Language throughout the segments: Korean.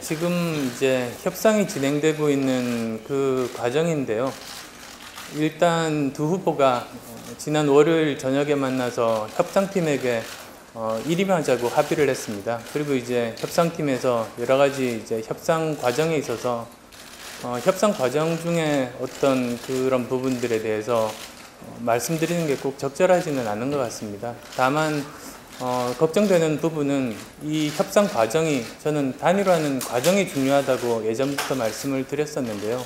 지금 이제 협상이 진행되고 있는 그 과정인데요. 일단 두 후보가 지난 월요일 저녁에 만나서 협상팀에게 어, 일임하자고 합의를 했습니다. 그리고 이제 협상팀에서 여러 가지 이제 협상 과정에 있어서 어, 협상 과정 중에 어떤 그런 부분들에 대해서 어, 말씀드리는 게 꼭 적절하지는 않은 것 같습니다. 다만 어, 걱정되는 부분은 이 협상 과정이 저는 단일화는 과정이 중요하다고 예전부터 말씀을 드렸었는데요.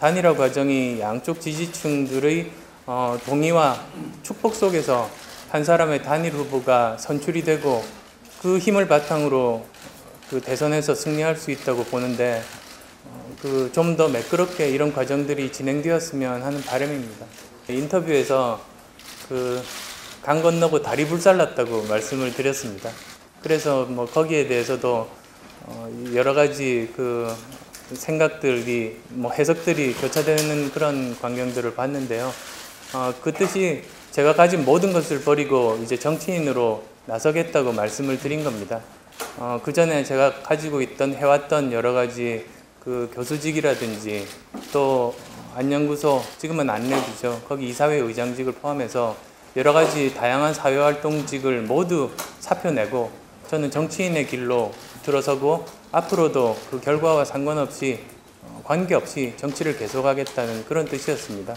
단일화 과정이 양쪽 지지층들의 어, 동의와 축복 속에서 한 사람의 단일 후보가 선출이 되고 그 힘을 바탕으로 그 대선에서 승리할 수 있다고 보는데 그 좀 더 매끄럽게 이런 과정들이 진행되었으면 하는 바람입니다. 인터뷰에서 그 강 건너고 다리 불살랐다고 말씀을 드렸습니다. 그래서 뭐 거기에 대해서도 어 여러 가지 그 생각들이 뭐 해석들이 교차되는 그런 광경들을 봤는데요. 어, 그 뜻이 제가 가진 모든 것을 버리고 이제 정치인으로 나서겠다고 말씀을 드린 겁니다. 어, 그 전에 제가 가지고 있던 해왔던 여러 가지 그 교수직이라든지 또 안녕구소 지금은 안내부죠. 거기 이사회 의장직을 포함해서 여러 가지 다양한 사회활동직을 모두 사표내고 저는 정치인의 길로 들어서고 앞으로도 그 결과와 상관없이 어, 관계없이 정치를 계속하겠다는 그런 뜻이었습니다.